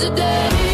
today.